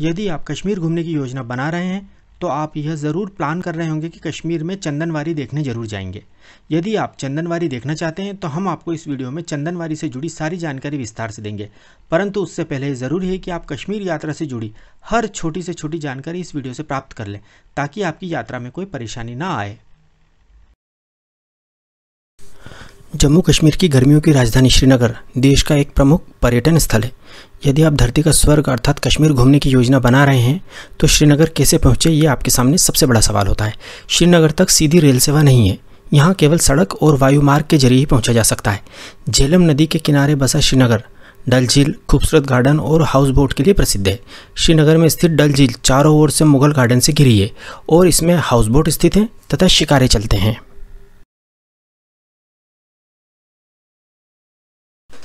यदि आप कश्मीर घूमने की योजना बना रहे हैं तो आप यह ज़रूर प्लान कर रहे होंगे कि कश्मीर में चंदनवारी देखने ज़रूर जाएँगे। यदि आप चंदनवारी देखना चाहते हैं तो हम आपको इस वीडियो में चंदनवारी से जुड़ी सारी जानकारी विस्तार से देंगे। परंतु उससे पहले ज़रूरी है कि आप कश्मीर यात्रा से जुड़ी हर छोटी से छोटी जानकारी इस वीडियो से प्राप्त कर लें, ताकि आपकी यात्रा में कोई परेशानी ना आए। जम्मू कश्मीर की गर्मियों की राजधानी श्रीनगर, देश का एक प्रमुख पर्यटन स्थल है। यदि आप धरती का स्वर्ग अर्थात कश्मीर घूमने की योजना बना रहे हैं तो श्रीनगर कैसे पहुँचे, ये आपके सामने सबसे बड़ा सवाल होता है। श्रीनगर तक सीधी रेल सेवा नहीं है, यहाँ केवल सड़क और वायु मार्ग के ज़रिए ही पहुँचा जा सकता है। झेलम नदी के किनारे बसा श्रीनगर, डल झील, खूबसूरत गार्डन और हाउस बोट के लिए प्रसिद्ध है। श्रीनगर में स्थित डल झील चारों ओर से मुगल गार्डन से घिरी है और इसमें हाउस बोट स्थित हैं तथा शिकारे चलते हैं।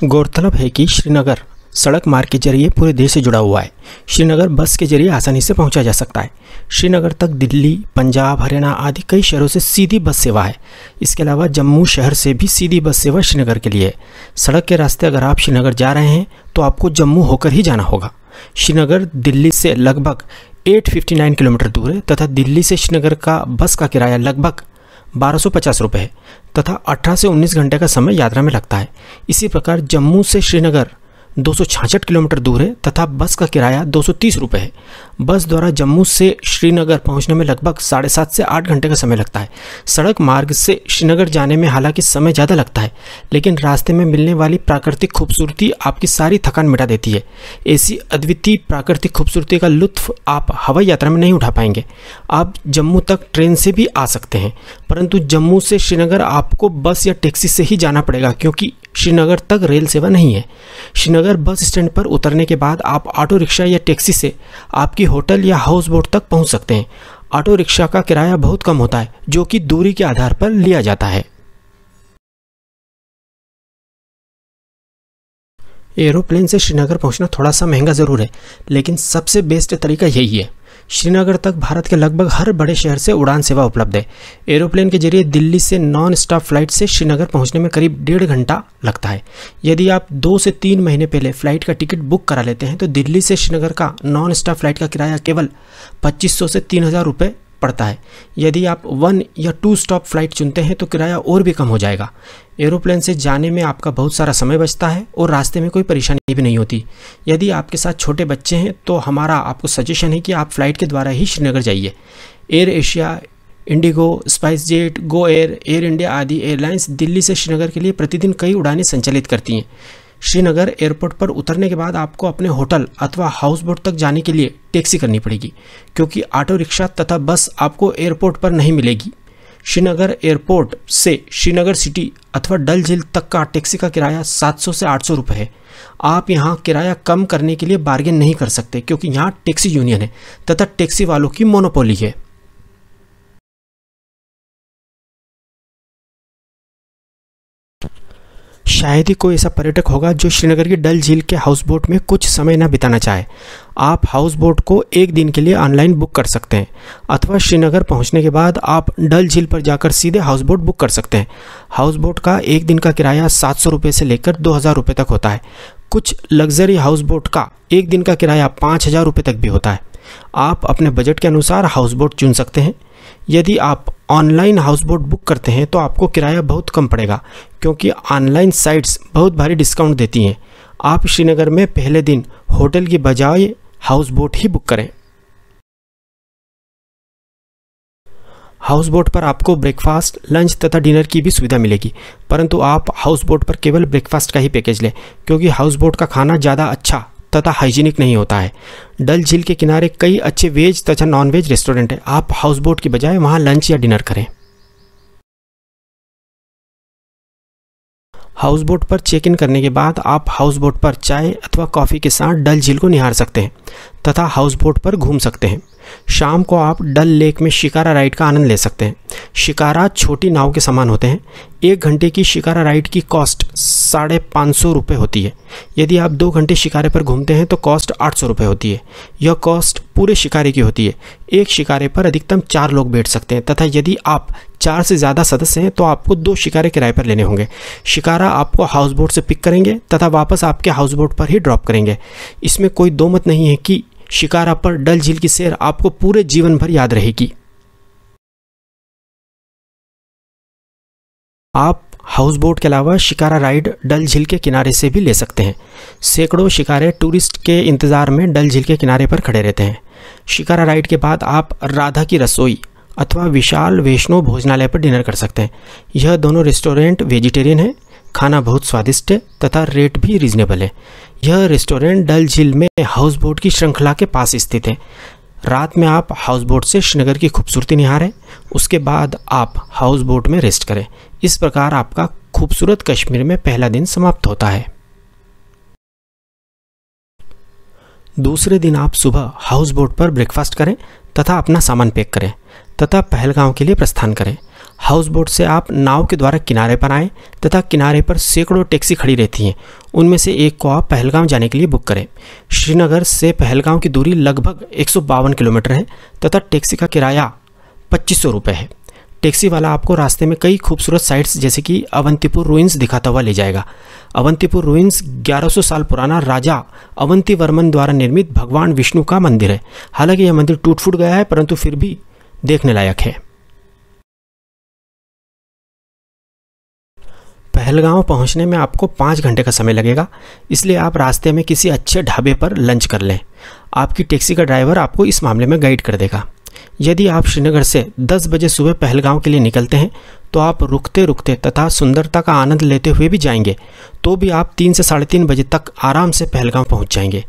गौरतलब है कि श्रीनगर सड़क मार्ग के ज़रिए पूरे देश से जुड़ा हुआ है। श्रीनगर बस के ज़रिए आसानी से पहुँचा जा सकता है। श्रीनगर तक दिल्ली, पंजाब, हरियाणा आदि कई शहरों से सीधी बस सेवा है। इसके अलावा जम्मू शहर से भी सीधी बस सेवा श्रीनगर के लिए है। सड़क के रास्ते अगर आप श्रीनगर जा रहे हैं तो आपको जम्मू होकर ही जाना होगा। श्रीनगर दिल्ली से लगभग 859 किलोमीटर दूर है, तथा दिल्ली से श्रीनगर का बस का किराया लगभग बारह रुपये है, तथा 18 से 19 घंटे का समय यात्रा में लगता है। इसी प्रकार जम्मू से श्रीनगर दो किलोमीटर दूर है, तथा बस का किराया दो सौ है। बस द्वारा जम्मू से श्रीनगर पहुँचने में लगभग साढ़े सात से आठ घंटे का समय लगता है। सड़क मार्ग से श्रीनगर जाने में हालाँकि समय ज़्यादा लगता है, लेकिन रास्ते में मिलने वाली प्राकृतिक खूबसूरती आपकी सारी थकान मिटा देती है। ऐसी अद्वितीय प्राकृतिक खूबसूरती का लुत्फ आप हवाई यात्रा में नहीं उठा पाएँगे। आप जम्मू तक ट्रेन से भी आ सकते हैं। परंतु जम्मू से श्रीनगर आपको बस या टैक्सी से ही जाना पड़ेगा, क्योंकि श्रीनगर तक रेल सेवा नहीं है। श्रीनगर बस स्टैंड पर उतरने के बाद आप ऑटो रिक्शा या टैक्सी से आपकी होटल या हाउस बोट तक पहुँच सकते हैं। ऑटो रिक्शा का किराया बहुत कम होता है, जो कि दूरी के आधार पर लिया जाता है। एरोप्लेन से श्रीनगर पहुँचना थोड़ा सा महँगा ज़रूर है, लेकिन सबसे बेस्ट तरीका यही है। श्रीनगर तक भारत के लगभग हर बड़े शहर से उड़ान सेवा उपलब्ध है। एरोप्लेन के ज़रिए दिल्ली से नॉन स्टॉप फ़्लाइट से श्रीनगर पहुँचने में करीब डेढ़ घंटा लगता है। यदि आप दो से तीन महीने पहले फ़्लाइट का टिकट बुक करा लेते हैं तो दिल्ली से श्रीनगर का नॉन स्टॉप फ़्लाइट का किराया केवल पच्चीस से तीन हज़ार रुपये पड़ता है। यदि आप वन या टू स्टॉप फ़्लाइट चुनते हैं तो किराया और भी कम हो जाएगा। एरोप्लेन से जाने में आपका बहुत सारा समय बचता है और रास्ते में कोई परेशानी भी नहीं होती। यदि आपके साथ छोटे बच्चे हैं तो हमारा आपको सजेशन है कि आप फ़्लाइट के द्वारा ही श्रीनगर जाइए। AirAsia IndiGo SpiceJet GoAir Air India आदि एयरलाइंस दिल्ली से श्रीनगर के लिए प्रतिदिन कई उड़ानें संचालित करती हैं। श्रीनगर एयरपोर्ट पर उतरने के बाद आपको अपने होटल अथवा हाउस बोट तक जाने के लिए टैक्सी करनी पड़ेगी, क्योंकि ऑटो रिक्शा तथा बस आपको एयरपोर्ट पर नहीं मिलेगी। श्रीनगर एयरपोर्ट से श्रीनगर सिटी अथवा डल झील तक का टैक्सी का किराया 700 से 800 रुपए है। आप यहाँ किराया कम करने के लिए बार्गेन नहीं कर सकते, क्योंकि यहाँ टैक्सी यूनियन है तथा टैक्सी वालों की मोनोपोली है। शायद ही कोई ऐसा पर्यटक होगा जो श्रीनगर की डल झील के हाउस बोट में कुछ समय न बिताना चाहे। आप हाउस बोट को एक दिन के लिए ऑनलाइन बुक कर सकते हैं, अथवा श्रीनगर पहुँचने के बाद आप डल झील पर जाकर सीधे हाउस बोट बुक कर सकते हैं। हाउस बोट का एक दिन का किराया सात सौ रुपये से लेकर दो हज़ार रुपये तक होता है। कुछ लग्जरी हाउस बोट का एक दिन का किराया पाँच हज़ार रुपये तक भी होता है। आप अपने बजट के अनुसार हाउस बोट चुन सकते हैं। यदि आप ऑनलाइन हाउस बोट बुक करते हैं तो आपको किराया बहुत कम पड़ेगा, क्योंकि ऑनलाइन साइट्स बहुत भारी डिस्काउंट देती हैं। आप श्रीनगर में पहले दिन होटल की बजाय हाउस बोट ही बुक करें। हाउस बोट पर आपको ब्रेकफास्ट, लंच तथा डिनर की भी सुविधा मिलेगी, परंतु आप हाउस बोट पर केवल ब्रेकफास्ट का ही पैकेज लें, क्योंकि हाउस बोट का खाना ज़्यादा अच्छा तथा हाइजीनिक नहीं होता है। डल झील के किनारे कई अच्छे वेज तथा नॉन वेज रेस्टोरेंट हैं। आप हाउस बोट की बजाय वहाँ लंच या डिनर करें। हाउस बोट पर चेक इन करने के बाद आप हाउस बोट पर चाय अथवा कॉफ़ी के साथ डल झील को निहार सकते हैं तथा हाउस बोट पर घूम सकते हैं। शाम को आप डल लेक में शिकारा राइड का आनंद ले सकते हैं। शिकारा छोटी नाव के समान होते हैं। एक घंटे की शिकारा राइड की कॉस्ट साढ़े पाँच सौ रुपये होती है। यदि आप दो घंटे शिकारे पर घूमते हैं तो कॉस्ट आठ सौ रुपये होती है। यह कॉस्ट पूरे शिकारे की होती है। एक शिकारे पर अधिकतम चार लोग बैठ सकते हैं तथा यदि आप चार से ज़्यादा सदस्य हैं तो आपको दो शिकारे किराए पर लेने होंगे। शिकारा आपको हाउस बोट से पिक करेंगे तथा वापस आपके हाउस बोट पर ही ड्रॉप करेंगे। इसमें कोई दो मत नहीं है कि शिकारा पर डल झील की सैर आपको पूरे जीवन भर याद रहेगी। आप हाउस बोट के अलावा शिकारा राइड डल झील के किनारे से भी ले सकते हैं। सैकड़ों शिकारे टूरिस्ट के इंतज़ार में डल झील के किनारे पर खड़े रहते हैं। शिकारा राइड के बाद आप राधा की रसोई अथवा विशाल वैष्णो भोजनालय पर डिनर कर सकते हैं। यह दोनों रेस्टोरेंट वेजिटेरियन है। खाना बहुत स्वादिष्ट है तथा रेट भी रीजनेबल है। यह रेस्टोरेंट डल झील में हाउस बोट की श्रृंखला के पास स्थित है। रात में आप हाउस बोट से श्रीनगर की खूबसूरती निहारें, उसके बाद आप हाउस बोट में रेस्ट करें। इस प्रकार आपका खूबसूरत कश्मीर में पहला दिन समाप्त होता है। दूसरे दिन आप सुबह हाउस बोट पर ब्रेकफास्ट करें तथा अपना सामान पैक करें तथा पहलगांव के लिए प्रस्थान करें। हाउस बोट से आप नाव के द्वारा किनारे पर आएँ तथा किनारे पर सैकड़ों टैक्सी खड़ी रहती हैं। उनमें से एक को आप पहलगाम जाने के लिए बुक करें। श्रीनगर से पहलगाम की दूरी लगभग एक सौ बावन किलोमीटर है तथा टैक्सी का किराया पच्चीस सौ है। टैक्सी वाला आपको रास्ते में कई खूबसूरत साइट्स जैसे कि अवंतीपुर रुइंस दिखाता हुआ ले जाएगा। अवंतीपुर रुइंस 1100 साल पुराना राजा अवंती वर्मन द्वारा निर्मित भगवान विष्णु का मंदिर है। हालाँकि यह मंदिर टूट फूट गया है, परंतु फिर भी देखने लायक है। पहलगांव पहुँचने में आपको पाँच घंटे का समय लगेगा। इसलिए आप रास्ते में किसी अच्छे ढाबे पर लंच कर लें। आपकी टैक्सी का ड्राइवर आपको इस मामले में गाइड कर देगा। यदि आप श्रीनगर से 10 बजे सुबह पहलगांव के लिए निकलते हैं तो आप रुकते रुकते तथा सुंदरता का आनंद लेते हुए भी जाएँगे तो भी आप तीन से साढ़े तीन बजे तक आराम से पहलगांव पहुँच जाएँगे।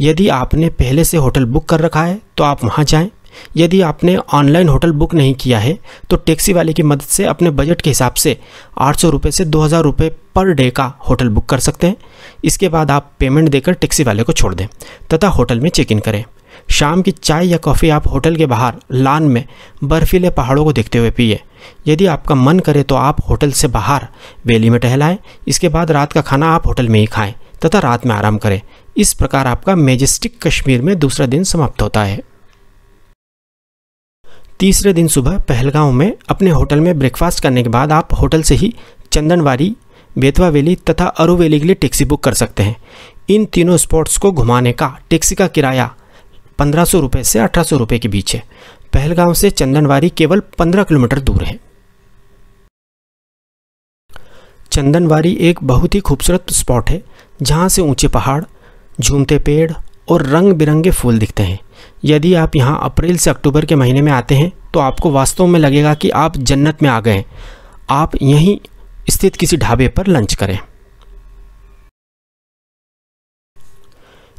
यदि आपने पहले से होटल बुक कर रखा है तो आप वहाँ जाएँ। यदि आपने ऑनलाइन होटल बुक नहीं किया है तो टैक्सी वाले की मदद से अपने बजट के हिसाब से आठ सौ रुपये से दो हज़ार रुपये पर डे का होटल बुक कर सकते हैं। इसके बाद आप पेमेंट देकर टैक्सी वाले को छोड़ दें, तथा होटल में चेक इन करें। शाम की चाय या कॉफ़ी आप होटल के बाहर, लान में, बर्फीले पहाड़ों को देखते हुए पिए। यदि आपका मन करे तो आप होटल से बाहर, वैली में टहलाएँ, इसके बाद रात का खाना आप होटल में ही खाएँ, तथा रात में आराम करें। इस प्रकार आपका मेजेस्टिक कश्मीर में दूसरा दिन समाप्त होता है। तीसरे दिन सुबह पहलगांव में अपने होटल में ब्रेकफास्ट करने के बाद आप होटल से ही चंदनवारी बेतवा वैली तथा अरु वैली के लिए टैक्सी बुक कर सकते हैं। इन तीनों स्पॉट्स को घुमाने का टैक्सी का किराया पंद्रह सौ रुपये से अठारह सौ रुपये के बीच है। पहलगांव से चंदनवारी केवल पंद्रह किलोमीटर दूर है। चंदनवारी एक बहुत ही खूबसूरत स्पॉट है, जहाँ से ऊँचे पहाड़, झूमते पेड़ और रंग बिरंगे फूल दिखते हैं। यदि आप यहाँ अप्रैल से अक्टूबर के महीने में आते हैं तो आपको वास्तव में लगेगा कि आप जन्नत में आ गए आप यहीं स्थित किसी ढाबे पर लंच करें।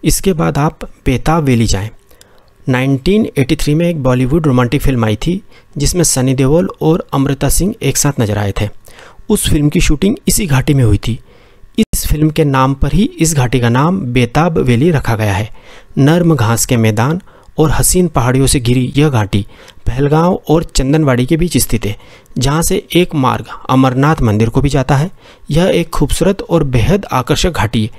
इसके बाद आप बेताब वैली जाएँ 1983 में एक बॉलीवुड रोमांटिक फ़िल्म आई थी, जिसमें सनी देओल और अमृता सिंह एक साथ नज़र आए थे। उस फ़िल्म की शूटिंग इसी घाटी में हुई थी। इस फ़िल्म के नाम पर ही इस घाटी का नाम बेताब वैली रखा गया है। नर्म घास के मैदान और हसीन पहाड़ियों से घिरी यह घाटी पहलगांव और चंदनवाड़ी के बीच स्थित है, जहाँ से एक मार्ग अमरनाथ मंदिर को भी जाता है। यह एक खूबसूरत और बेहद आकर्षक घाटी है,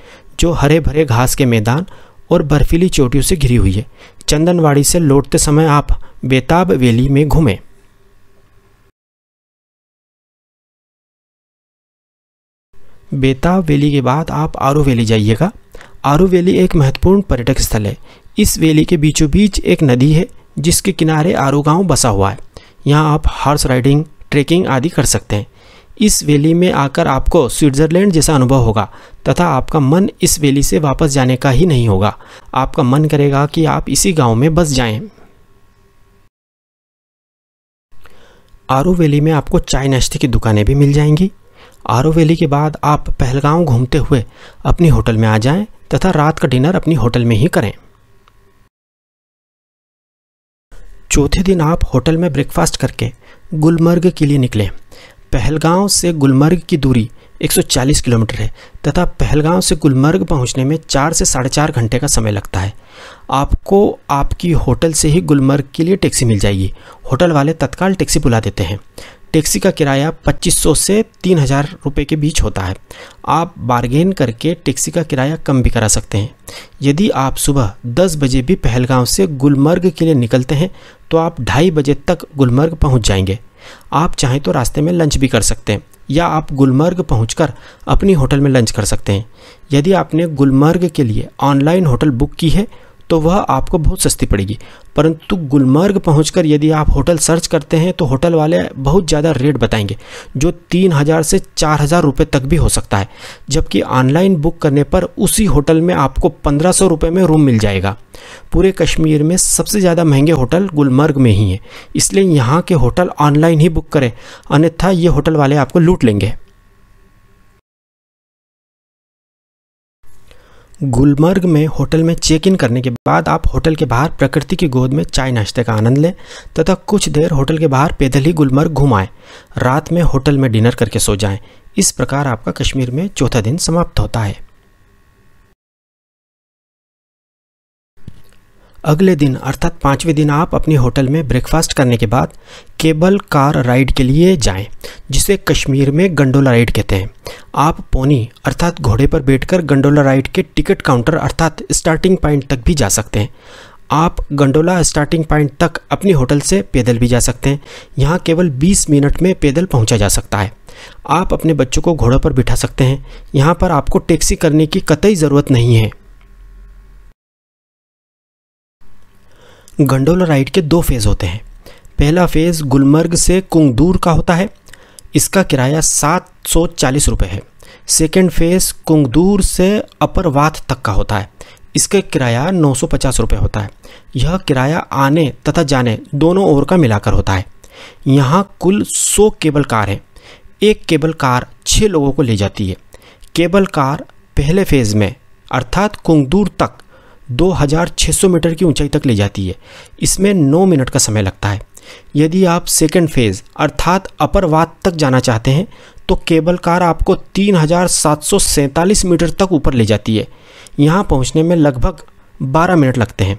जो हरे भरे घास के मैदान और बर्फीली चोटियों से घिरी हुई है। चंदनवाड़ी से लौटते समय आप बेताब वैली में घूमें। बेताब वैली के बाद आप आरू वैली जाइएगा। आरू वैली एक महत्वपूर्ण पर्यटक स्थल है। इस वैली के बीचों बीच एक नदी है, जिसके किनारे आरू गाँव बसा हुआ है। यहाँ आप हॉर्स राइडिंग ट्रेकिंग आदि कर सकते हैं। इस वैली में आकर आपको स्विट्ज़रलैंड जैसा अनुभव होगा, तथा आपका मन इस वैली से वापस जाने का ही नहीं होगा। आपका मन करेगा कि आप इसी गाँव में बस जाएँ। आरू वैली में आपको चाय नाश्ते की दुकानें भी मिल जाएँगी। आरो वैली के बाद आप पहलगांव घूमते हुए अपनी होटल में आ जाएँ, तथा रात का डिनर अपनी होटल में ही करें। चौथे दिन आप होटल में ब्रेकफास्ट करके गुलमर्ग के लिए निकलें। पहलगांव से गुलमर्ग की दूरी 140 किलोमीटर है तथा पहलगांव से गुलमर्ग पहुँचने में चार से साढ़े चार घंटे का समय लगता है। आपको आपकी होटल से ही गुलमर्ग के लिए टैक्सी मिल जाएगी। होटल वाले तत्काल टैक्सी बुला देते हैं। टैक्सी का किराया 2500 से तीन हज़ार रुपये के बीच होता है। आप बारगेन करके टैक्सी का किराया कम भी करा सकते हैं। यदि आप सुबह 10 बजे भी पहलगांव से गुलमर्ग के लिए निकलते हैं तो आप ढाई बजे तक गुलमर्ग पहुँच जाएँगे। आप चाहें तो रास्ते में लंच भी कर सकते हैं, या आप गुलमर्ग पहुंचकर अपनी होटल में लंच कर सकते हैं। यदि आपने गुलमर्ग के लिए ऑनलाइन होटल बुक की है तो वह आपको बहुत सस्ती पड़ेगी। परंतु गुलमर्ग पहुंचकर यदि आप होटल सर्च करते हैं तो होटल वाले बहुत ज़्यादा रेट बताएँगे, जो तीन हज़ार से चार हज़ार रुपये तक भी हो सकता है। जबकि ऑनलाइन बुक करने पर उसी होटल में आपको पंद्रह सौ रुपये में रूम मिल जाएगा। पूरे कश्मीर में सबसे ज़्यादा महँगे होटल गुलमर्ग में ही हैं, इसलिए यहाँ के होटल ऑनलाइन ही बुक करें, अन्यथा ये होटल वाले आपको लूट लेंगे। गुलमर्ग में होटल में चेक इन करने के बाद आप होटल के बाहर प्रकृति की गोद में चाय नाश्ते का आनंद लें, तथा कुछ देर होटल के बाहर पैदल ही गुलमर्ग घुमाएँ। रात में होटल में डिनर करके सो जाएँ। इस प्रकार आपका कश्मीर में चौथा दिन समाप्त होता है। अगले दिन अर्थात पाँचवें दिन आप अपने होटल में ब्रेकफास्ट करने के बाद केबल कार राइड के लिए जाएँ, जिसे कश्मीर में गंडोला राइड कहते हैं। आप पोनी अर्थात घोड़े पर बैठकर गंडोला राइड के टिकट काउंटर अर्थात स्टार्टिंग पॉइंट तक भी जा सकते हैं। आप गंडोला स्टार्टिंग पॉइंट तक अपने होटल से पैदल भी जा सकते हैं। यहाँ केवल 20 मिनट में पैदल पहुँचा जा सकता है। आप अपने बच्चों को घोड़ों पर बिठा सकते हैं। यहाँ पर आपको टैक्सी करने की कतई ज़रूरत नहीं है। गंडोला राइड के दो फ़ेज़ होते हैं। पहला फ़ेज़ गुलमर्ग से कुंगदूर का होता है। इसका किराया सात सौ चालीस रुपये है। सेकेंड फ़ेज़ कुंगदूर से अपर वाथ तक का होता है। इसका किराया नौ सौ पचास रुपये होता है। यह किराया आने तथा जाने दोनों ओर का मिलाकर होता है। यहाँ कुल सौ केबल कार है। एक केबल कार छः लोगों को ले जाती है। केबल कार पहले फ़ेज़ में, अर्थात कुंगदूर तक 2600 मीटर की ऊंचाई तक ले जाती है। इसमें 9 मिनट का समय लगता है। यदि आप सेकेंड फ़ेज़ अर्थात अपर वात तक जाना चाहते हैं तो केबल कार आपको तीन हज़ार सात सौ सैंतालीस मीटर तक ऊपर ले जाती है। यहाँ पहुँचने में लगभग 12 मिनट लगते हैं।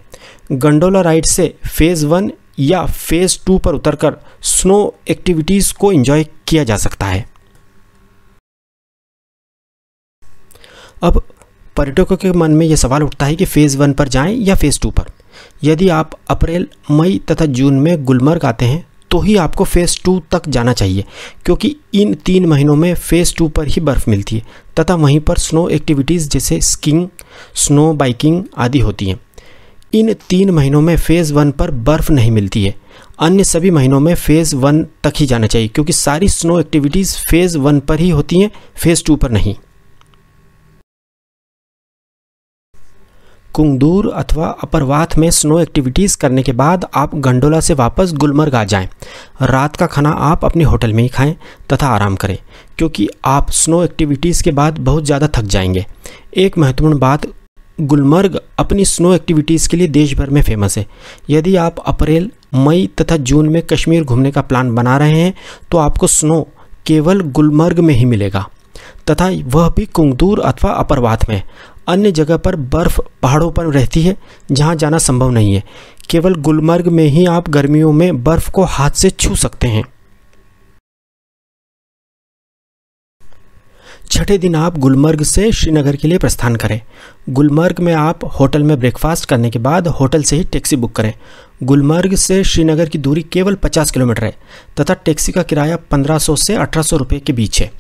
गंडोला राइड से फ़ेज़ वन या फ़ेज़ टू पर उतरकर स्नो एक्टिविटीज़ को एंजॉय किया जा सकता है। अब पर्यटकों के मन में यह सवाल उठता है कि फ़ेज़ वन पर जाएँ या फ़ेज़ टू पर? यदि आप अप्रैल, मई तथा जून में गुलमर्ग आते हैं तो ही आपको फ़ेज़ टू तक जाना चाहिए, क्योंकि इन तीन महीनों में फ़ेज़ टू पर ही बर्फ़ मिलती है, तथा वहीं पर स्नो एक्टिविटीज़ जैसे स्कीइंग स्नो बाइकिंग आदि होती हैं। इन तीन महीनों में फ़ेज़ वन पर बर्फ़ नहीं मिलती है। अन्य सभी महीनों में फ़ेज़ वन तक ही जाना चाहिए, क्योंकि सारी स्नो एक्टिविटीज़ फ़ेज़ वन पर ही होती हैं फ़ेज़ टू पर नहीं। कुंगदूर अथवा अपरवाथ में स्नो एक्टिविटीज़ करने के बाद आप गंडोला से वापस गुलमर्ग आ जाएँ। रात का खाना आप अपने होटल में ही खाएँ तथा आराम करें, क्योंकि आप स्नो एक्टिविटीज़ के बाद बहुत ज़्यादा थक जाएँगे। एक महत्वपूर्ण बात, गुलमर्ग अपनी स्नो एक्टिविटीज़ के लिए देश भर में फ़ेमस है। यदि आप अप्रैल, मई तथा जून में कश्मीर घूमने का प्लान बना रहे हैं तो आपको स्नो केवल गुलमर्ग में ही मिलेगा। तथा वह भी कुंगदूर अथवा अपरवाथ में। अन्य जगह पर बर्फ़ पहाड़ों पर रहती है, जहाँ जाना संभव नहीं है। केवल गुलमर्ग में ही आप गर्मियों में बर्फ़ को हाथ से छू सकते हैं। छठे दिन आप गुलमर्ग से श्रीनगर के लिए प्रस्थान करें। गुलमर्ग में आप होटल में ब्रेकफास्ट करने के बाद होटल से ही टैक्सी बुक करें। गुलमर्ग से श्रीनगर की दूरी केवल 50 किलोमीटर है, तथा टैक्सी का किराया 1500 से 1800 रुपए के बीच है,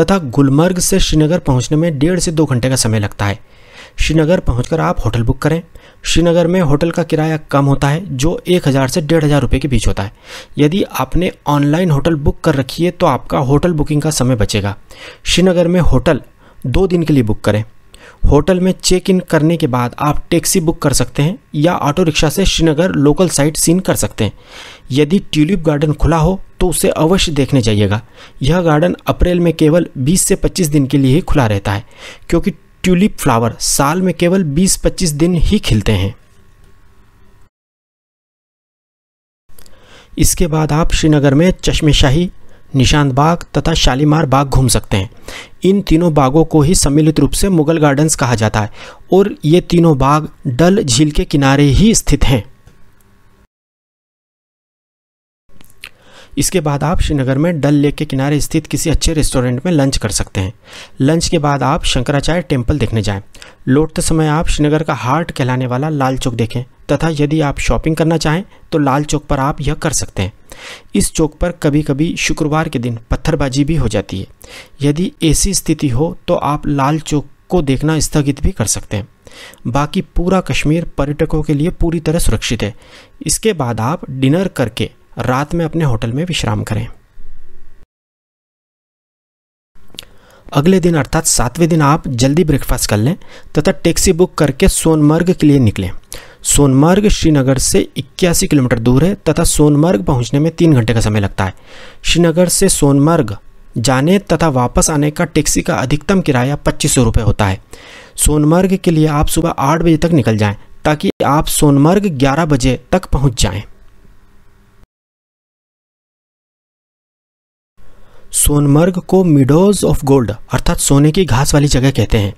तथा गुलमर्ग से श्रीनगर पहुँचने में डेढ़ से दो घंटे का समय लगता है। श्रीनगर पहुंचकर आप होटल बुक करें। श्रीनगर में होटल का किराया कम होता है, जो एक हज़ार से डेढ़ हज़ार रुपये के बीच होता है। यदि आपने ऑनलाइन होटल बुक कर रखी है तो आपका होटल बुकिंग का समय बचेगा। श्रीनगर में होटल दो दिन के लिए बुक करें। होटल में चेक इन करने के बाद आप टैक्सी बुक कर सकते हैं, या ऑटो रिक्शा से श्रीनगर लोकल साइट सीन कर सकते हैं। यदि ट्यूलिप गार्डन खुला हो तो उसे अवश्य देखने जाइएगा। यह गार्डन अप्रैल में केवल 20 से 25 दिन के लिए ही खुला रहता है, क्योंकि ट्यूलिप फ्लावर साल में केवल 20-25 दिन ही खिलते हैं। इसके बाद आप श्रीनगर में चश्मे शाही निशांत बाग तथा शालीमार बाग घूम सकते हैं। इन तीनों बागों को ही सम्मिलित रूप से मुगल गार्डन्स कहा जाता है और ये तीनों बाग डल झील के किनारे ही स्थित हैं। इसके बाद आप श्रीनगर में डल लेक के किनारे स्थित किसी अच्छे रेस्टोरेंट में लंच कर सकते हैं। लंच के बाद आप शंकराचार्य टेंपल देखने जाएँ। लौटते समय आप श्रीनगर का हार्ट कहलाने वाला लाल चौक देखें, तथा यदि आप शॉपिंग करना चाहें तो लाल चौक पर आप यह कर सकते हैं। इस चौक पर कभी कभी शुक्रवार के दिन पत्थरबाजी भी हो जाती है। यदि ऐसी स्थिति हो तो आप लाल चौक को देखना स्थगित भी कर सकते हैं। बाकी पूरा कश्मीर पर्यटकों के लिए पूरी तरह सुरक्षित है। इसके बाद आप डिनर करके रात में अपने होटल में विश्राम करें। अगले दिन अर्थात सातवें दिन आप जल्दी ब्रेकफास्ट कर लें, तथा टैक्सी बुक करके सोनमर्ग के लिए निकलें। सोनमर्ग श्रीनगर से इक्यासी किलोमीटर दूर है, तथा सोनमर्ग पहुँचने में तीन घंटे का समय लगता है। श्रीनगर से सोनमर्ग जाने तथा वापस आने का टैक्सी का अधिकतम किराया पच्चीस सौ रुपये होता है। सोनमर्ग के लिए आप सुबह आठ बजे तक निकल जाएँ, ताकि आप सोनमर्ग ग्यारह बजे तक पहुँच जाएँ। सोनमर्ग को मिडोज ऑफ़ गोल्ड, अर्थात सोने की घास वाली जगह कहते हैं।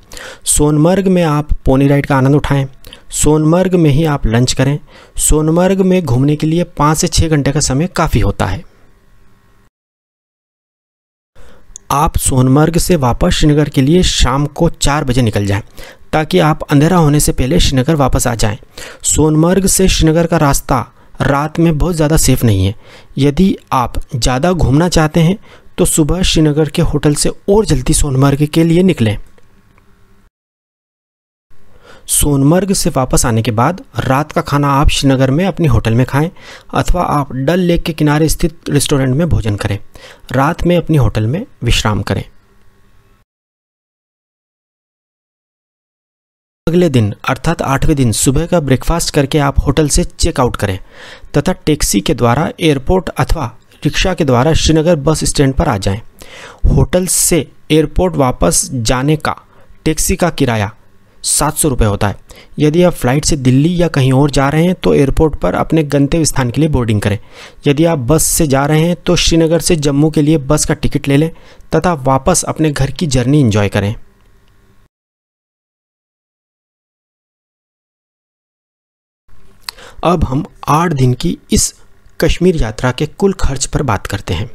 सोनमर्ग में आप पोनी राइड का आनंद उठाएँ। सोनमर्ग में ही आप लंच करें। सोनमर्ग में घूमने के लिए पाँच से छः घंटे का समय काफ़ी होता है। आप सोनमर्ग से वापस श्रीनगर के लिए शाम को चार बजे निकल जाएँ, ताकि आप अंधेरा होने से पहले श्रीनगर वापस आ जाएँ। सोनमर्ग से श्रीनगर का रास्ता रात में बहुत ज़्यादा सेफ़ नहीं है। यदि आप ज़्यादा घूमना चाहते हैं तो सुबह श्रीनगर के होटल से और जल्दी सोनमर्ग के लिए निकलें। सोनमर्ग से वापस आने के बाद रात का खाना आप श्रीनगर में अपनी होटल में खाएँ अथवा आप डल लेक के किनारे स्थित रेस्टोरेंट में भोजन करें। रात में अपनी होटल में विश्राम करें। अगले दिन, अर्थात आठवें दिन, सुबह का ब्रेकफास्ट करके आप होटल से चेकआउट करें तथा टैक्सी के द्वारा एयरपोर्ट अथवा रिक्शा के द्वारा श्रीनगर बस स्टैंड पर आ जाएँ। होटल से एयरपोर्ट वापस जाने का, टैक्सी का किराया सात सौ रुपये होता है। यदि आप फ़्लाइट से दिल्ली या कहीं और जा रहे हैं तो एयरपोर्ट पर अपने गंतव्य स्थान के लिए बोर्डिंग करें। यदि आप बस से जा रहे हैं तो श्रीनगर से जम्मू के लिए बस का टिकट ले लें, तथा वापस अपने घर की जर्नी इंजॉय करें। अब हम आठ दिन की इस कश्मीर यात्रा के कुल खर्च पर बात करते हैं।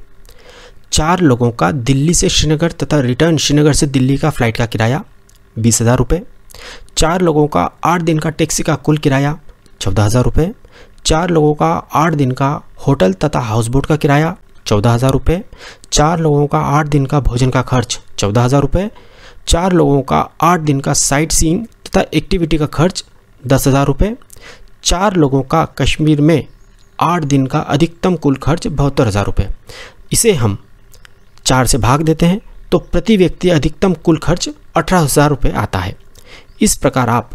चार लोगों का दिल्ली से श्रीनगर तथा रिटर्न श्रीनगर से दिल्ली का फ़्लाइट का किराया बीस हज़ार रुपये चार लोगों का आठ दिन का टैक्सी का कुल किराया चौदह हज़ार रुपये चार लोगों का आठ दिन का होटल तथा हाउस बोट का किराया चौदह हज़ार रुपये चार लोगों का आठ दिन का भोजन का खर्च चौदह हज़ार रुपये चार लोगों का आठ दिन का साइट सीइंग तथा एक्टिविटी का खर्च दस हज़ार रुपये चार लोगों का कश्मीर में आठ दिन का अधिकतम कुल खर्च बहत्तर हज़ार रुपये इसे हम चार से भाग देते हैं तो प्रति व्यक्ति अधिकतम कुल खर्च अठारह हज़ार रुपये आता है। इस प्रकार आप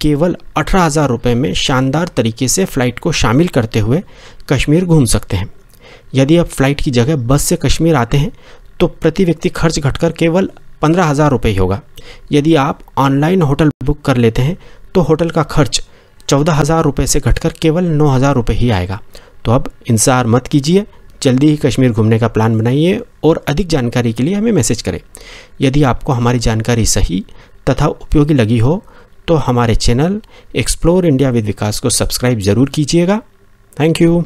केवल अठारह हज़ार रुपये में शानदार तरीके से फ़्लाइट को शामिल करते हुए कश्मीर घूम सकते हैं। यदि आप फ़्लाइट की जगह बस से कश्मीर आते हैं तो प्रति व्यक्ति खर्च घटकर केवल पंद्रह हज़ार रुपये ही होगा। यदि आप ऑनलाइन होटल बुक कर लेते हैं तो होटल का खर्च चौदह हज़ार रुपये से घटकर केवल नौ हज़ार रुपये ही आएगा। तो अब इंतज़ार मत कीजिए, जल्दी ही कश्मीर घूमने का प्लान बनाइए और अधिक जानकारी के लिए हमें मैसेज करें। यदि आपको हमारी जानकारी सही तथा उपयोगी लगी हो तो हमारे channel Explore India with Vikas को सब्सक्राइब ज़रूर कीजिएगा। थैंक यू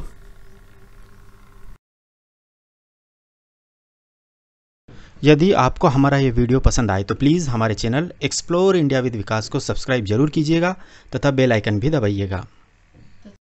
यदि आपको हमारा ये वीडियो पसंद आए तो प्लीज़ हमारे channel Explore India with Vikas को सब्सक्राइब ज़रूर कीजिएगा तथा बेल आइकन भी दबाइएगा।